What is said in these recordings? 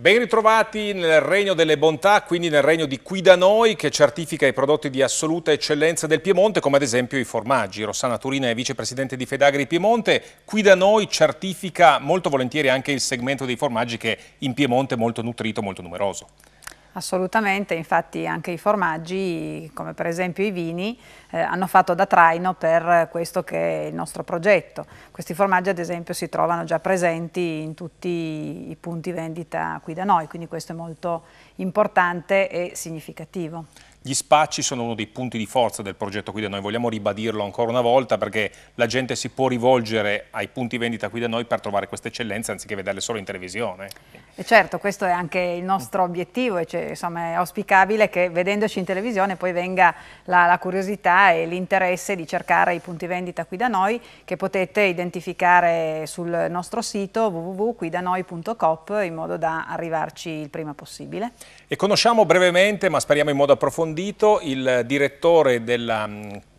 Ben ritrovati nel regno delle bontà, quindi nel regno di Qui da noi che certifica i prodotti di assoluta eccellenza del Piemonte, come ad esempio i formaggi. Rossana Turina è vicepresidente di Fedagri Piemonte. Qui da noi certifica molto volentieri anche il segmento dei formaggi che in Piemonte è molto nutrito, molto numeroso. Assolutamente, infatti anche i formaggi, come per esempio i vini, eh, hanno fatto da traino per questo che è il nostro progetto. Questi formaggi ad esempio si trovano già presenti in tutti i punti vendita qui da noi, quindi questo è molto importante e significativo. Gli spacci sono uno dei punti di forza del progetto qui da noi, vogliamo ribadirlo ancora una volta perché la gente si può rivolgere ai punti vendita qui da noi per trovare queste eccellenze anziché vederle solo in televisione. E certo, questo è anche il nostro obiettivo, e cioè, insomma, è auspicabile che vedendoci in televisione poi venga la, la curiosità e l'interesse di cercare i punti vendita qui da noi che potete identificare sul nostro sito www.quidanoi.coop in modo da arrivarci il prima possibile. E conosciamo brevemente, ma speriamo in modo approfondito, il direttore della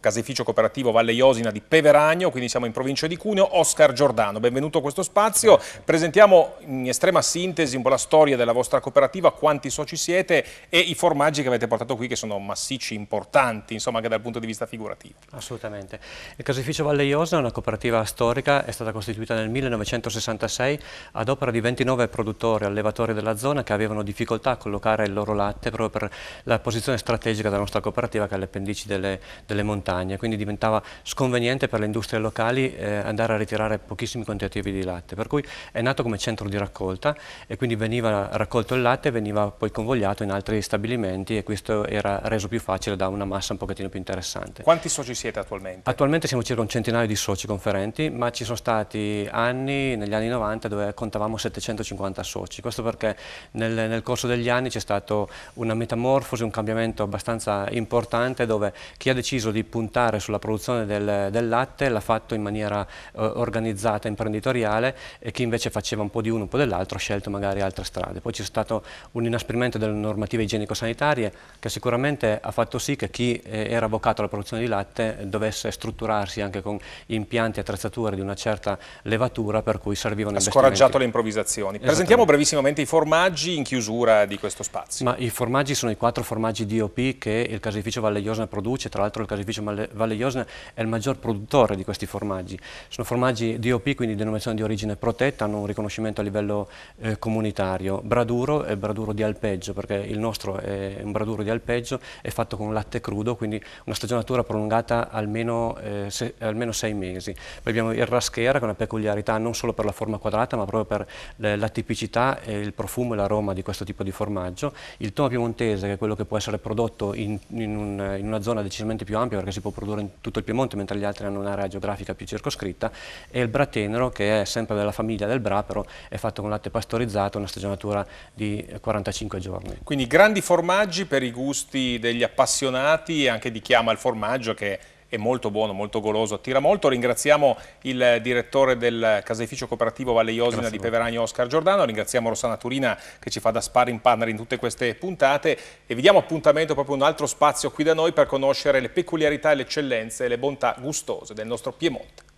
caseificio cooperativo Valle Iosina di Peveragno, quindi siamo in provincia di Cuneo, Oscar Giordano. Benvenuto a questo spazio. Presentiamo in estrema sintesi un po' la storia della vostra cooperativa, quanti soci siete e i formaggi che avete portato qui che sono massicci, importanti, insomma anche dal punto di vista figurativo. Assolutamente. Il caseificio Valle Iosina è una cooperativa storica, è stata costituita nel 1966 ad opera di 29 produttori, allevatori della zona che avevano difficoltà a collocare il loro latte proprio per la posizione strategica della nostra cooperativa che è alle pendici delle, delle montagne montagna, quindi diventava sconveniente per le industrie locali eh, andare a ritirare pochissimi quantitativi di latte, per cui è nato come centro di raccolta e quindi veniva raccolto il latte e veniva poi convogliato in altri stabilimenti e questo era reso più facile da una massa un pochettino più interessante. Quanti soci siete attualmente? Attualmente siamo circa un centinaio di soci conferenti, ma ci sono stati anni, negli anni 90, dove contavamo 750 soci, questo perché nel, nel corso degli anni c'è stata una metamorfosi, un cambiamento abbastanza importante dove chi ha deciso di puntare puntare sulla produzione del, del latte l'ha fatto in maniera eh, organizzata, imprenditoriale e chi invece faceva un po' di uno, un po' dell'altro ha scelto magari altre strade. Poi c'è stato un inasprimento delle normative igienico-sanitarie che sicuramente ha fatto sì che chi eh, era avvocato alla produzione di latte dovesse strutturarsi anche con impianti e attrezzature di una certa levatura per cui servivano ha scoraggiato le improvvisazioni. Presentiamo brevissimamente i formaggi in chiusura di questo spazio. Ma I formaggi sono i quattro formaggi DOP che il caseificio Valle Iosna produce, tra l'altro il caseificio Valle Iosna è il maggior produttore di questi formaggi. Sono formaggi DOP, quindi denominazione di origine protetta, hanno un riconoscimento a livello eh, comunitario. Braduro è braduro di alpeggio, perché il nostro è un braduro di alpeggio, è fatto con latte crudo, quindi una stagionatura prolungata almeno, eh, se, almeno sei mesi. Poi abbiamo il raschera, che è una peculiarità non solo per la forma quadrata, ma proprio per la tipicità e il profumo e l'aroma di questo tipo di formaggio. Il tono piemontese, che è quello che può essere prodotto in, in, un, in una zona decisamente più ampia, perché si può produrre in tutto il Piemonte, mentre gli altri hanno un'area geografica più circoscritta, e il bratenero, che è sempre della famiglia del bra, però è fatto con latte pastorizzato, una stagionatura di 45 giorni. Quindi grandi formaggi per i gusti degli appassionati e anche di chi ama il formaggio, che è molto buono, molto goloso, attira molto. Ringraziamo il direttore del caseificio cooperativo Valle Iosina di Peveragno Oscar Giordano, ringraziamo Rossana Turina che ci fa da sparring partner in tutte queste puntate e vi diamo appuntamento proprio un altro spazio qui da noi per conoscere le peculiarità, le eccellenze e le bontà gustose del nostro Piemonte.